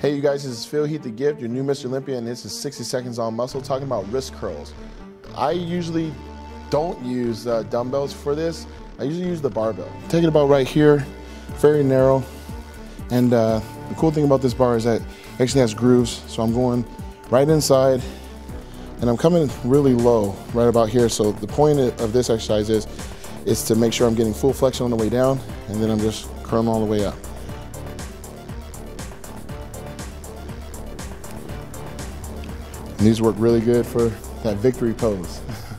Hey, you guys, this is Phil Heath the Gift, your new Mr. Olympia, and this is 60 Seconds on Muscle talking about wrist curls. I usually don't use uh, dumbbells for this. I usually use the barbell. Take it about right here, very narrow. And uh, the cool thing about this bar is that it actually has grooves. So I'm going right inside and I'm coming really low right about here. So the point of this exercise is, is to make sure I'm getting full flexion on the way down and then I'm just curling all the way up. And these work really good for that victory pose.